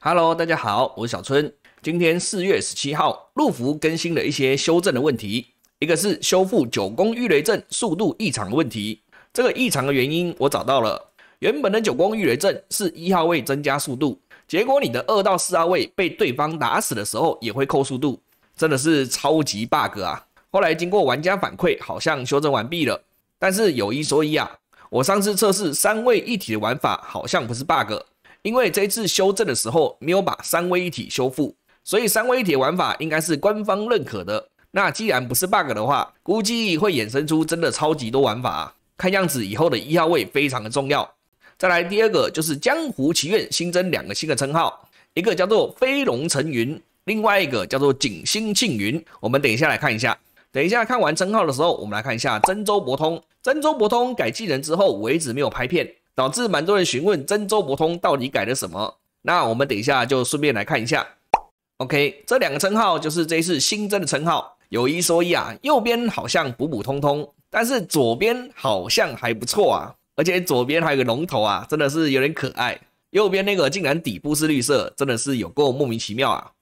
Hello，大家好，我是小春。今天四月十七号，路服更新了一些修正的问题，一个是修复九宫预雷阵速度异常的问题。这个异常的原因我找到了，原本的九宫预雷阵是一号位增加速度，结果你的二到四号位被对方打死的时候也会扣速度，真的是超级 bug 啊！后来经过玩家反馈，好像修正完毕了。但是有一说一啊，我上次测试三位一体的玩法好像不是 bug。因为这次修正的时候没有把三位一体修复，所以三位一体玩法应该是官方认可的。那既然不是 bug 的话，估计会衍生出真的超级多玩法啊。看样子以后的一号位非常的重要。再来第二个就是江湖奇愿新增两个新的称号，一个叫做飞龙成云，另外一个叫做景星庆云。我们等一下来看一下。等一下看完称号的时候，我们来看一下真州博通。真州博通改技能之后，我一直没有拍片。导致蛮多人询问真周博通到底改了什么？那我们等一下就顺便来看一下。OK，这两个称号就是这一次新增的称号。有一说一啊，右边好像普普通通，但是左边好像还不错啊，而且左边还有个龙头啊，真的是有点可爱。右边那个竟然底部是绿色，真的是有够莫名其妙啊。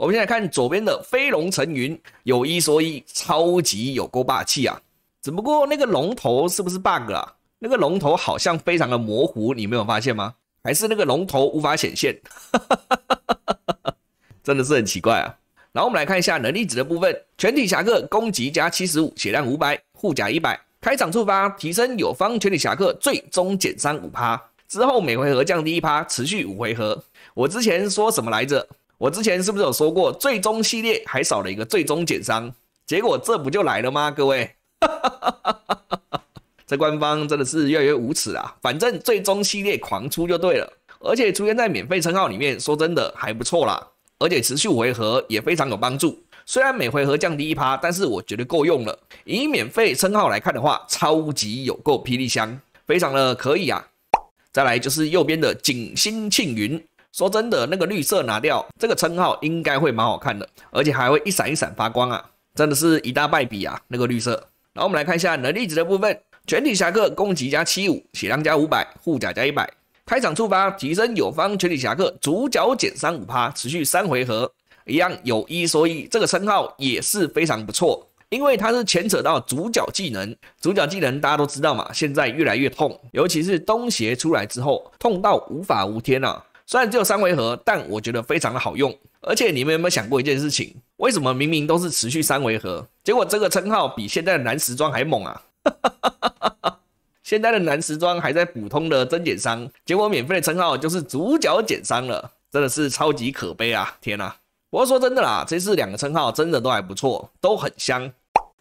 我们现在看左边的飞龙成云，有一说一，超级有够霸气啊。只不过那个龙头是不是 bug 啊？那个龙头好像非常的模糊，你没有发现吗？还是那个龙头无法显现？真的是很奇怪啊！然后我们来看一下能力值的部分：全体侠客攻击加七十五，血量五百，护甲一百。开场触发提升友方全体侠客最终减伤五趴，之后每回合降低一趴，持续五回合。我之前说什么来着？我之前是不是有说过最终系列还少了一个最终减伤？结果这不就来了吗？各位。这官方真的是越来越无耻啊！反正最终系列狂出就对了，而且出现在免费称号里面，说真的还不错啦。而且持续回合也非常有帮助，虽然每回合降低一趴，但是我觉得够用了。以免费称号来看的话，超级有够霹雳香，非常的可以啊。再来就是右边的景星庆云，说真的，那个绿色拿掉，这个称号应该会蛮好看的，而且还会一闪一闪发光啊，真的是一大败笔啊，那个绿色。然后我们来看一下能力值的部分。全体侠客攻击加七五，血量加五百，护甲加一百。开场触发提升友方全体侠客主角减伤五趴，持续三回合。一样有一说一，这个称号也是非常不错，因为它是牵扯到主角技能。主角技能大家都知道嘛，现在越来越痛，尤其是东邪出来之后，痛到无法无天啊。虽然只有三回合，但我觉得非常的好用。而且你们有没有想过一件事情？为什么明明都是持续三回合，结果这个称号比现在的男时装还猛啊？现在的男时装还在普通的增减伤，结果免费的称号就是主角减伤了，真的是超级可悲啊！天哪！不过说真的啦，这次两个称号真的都还不错，都很香。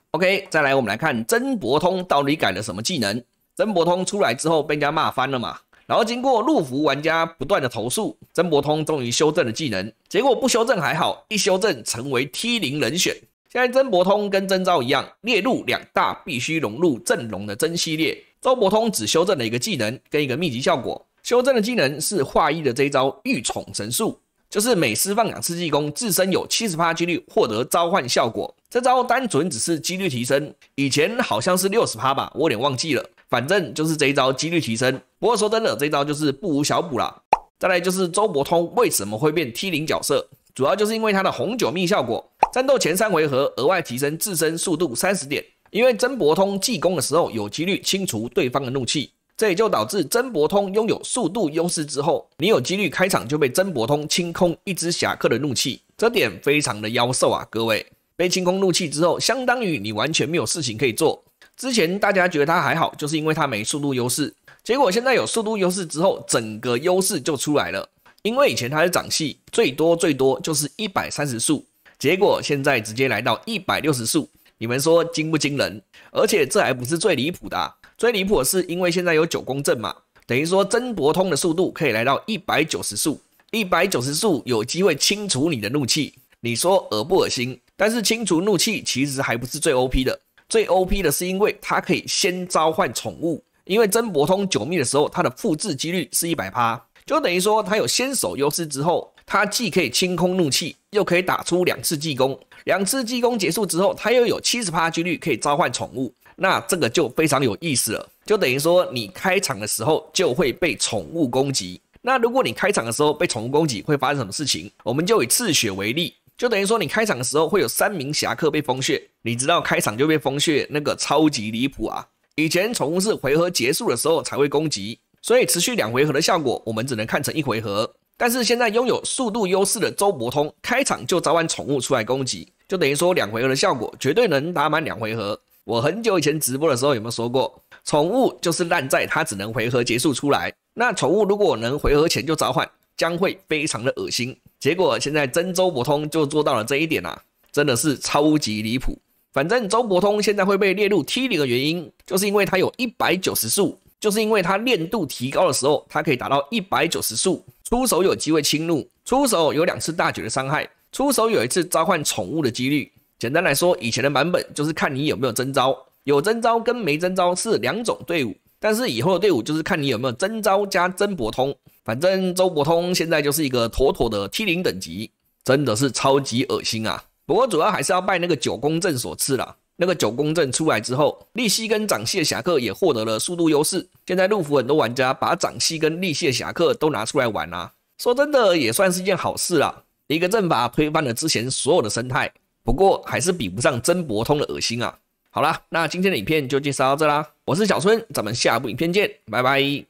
OK，再来我们来看真博通到底改了什么技能？真博通出来之后被人家骂翻了嘛，然后经过陆服玩家不断的投诉，曾博通终于修正了技能，结果不修正还好，一修正成为 T 零人选。现在曾博通跟曾昭一样，列入两大必须融入阵容的真系列。周伯通只修正了一个技能跟一个秘籍效果，修正的技能是画一的这一招御宠神术，就是每释放两次技攻，自身有七十趴几率获得召唤效果。这招单纯只是几率提升，以前好像是六十趴吧，我有点忘记了。反正就是这一招几率提升。不过说真的，这一招就是不无小补啦。再来就是周伯通为什么会变 T 零角色，主要就是因为他的红酒蜜效果。战斗前三回合额外提升自身速度三十点，因为真伯通技攻的时候有几率清除对方的怒气，这也就导致真伯通拥有速度优势之后，你有几率开场就被真伯通清空一只侠客的怒气，这点非常的妖兽啊！各位被清空怒气之后，相当于你完全没有事情可以做。之前大家觉得他还好，就是因为他没速度优势，结果现在有速度优势之后，整个优势就出来了。因为以前他是掌戏，最多最多就是一百三十速。结果现在直接来到一百六十速，你们说惊不惊人？而且这还不是最离谱的啊，最离谱的是因为现在有九宫阵嘛，等于说真博通的速度可以来到一百九十速，一百九十速有机会清除你的怒气，你说恶不恶心？但是清除怒气其实还不是最 O P 的，最 O P 的是因为它可以先召唤宠物，因为真博通九密的时候，它的复制几率是一百趴，就等于说它有先手优势之后。它既可以清空怒气，又可以打出两次技攻。两次技攻结束之后，它又有七十趴几率可以召唤宠物。那这个就非常有意思了。就等于说你开场的时候就会被宠物攻击。那如果你开场的时候被宠物攻击，会发生什么事情？我们就以赤血为例，就等于说你开场的时候会有三名侠客被封血。你知道开场就被封血，那个超级离谱啊！以前宠物是回合结束的时候才会攻击，所以持续两回合的效果我们只能看成一回合。但是现在拥有速度优势的周伯通，开场就召唤宠物出来攻击，就等于说两回合的效果绝对能打满两回合。我很久以前直播的时候有没有说过，宠物就是烂在它只能回合结束出来。那宠物如果能回合前就召唤，将会非常的恶心。结果现在真周伯通就做到了这一点啊，真的是超级离谱。反正周伯通现在会被列入 T 零的原因，就是因为它有一百九十速，就是因为它练度提高的时候，它可以达到一百九十速。出手有机会轻怒，出手有两次大举的伤害，出手有一次召唤宠物的几率。简单来说，以前的版本就是看你有没有真招，有真招跟没真招是两种队伍，但是以后的队伍就是看你有没有真招加真博通。反正周伯通现在就是一个妥妥的 T 零等级，真的是超级恶心啊！不过主要还是要拜那个九宫阵所赐了。那个九宫阵出来之后，利息跟掌系的侠客也获得了速度优势。现在陆服很多玩家把掌系跟利息的侠客都拿出来玩啊，说真的也算是一件好事啊。一个阵法推翻了之前所有的生态，不过还是比不上真博通的恶心啊。好啦，那今天的影片就介绍到这啦，我是小春，咱们下部影片见，拜拜。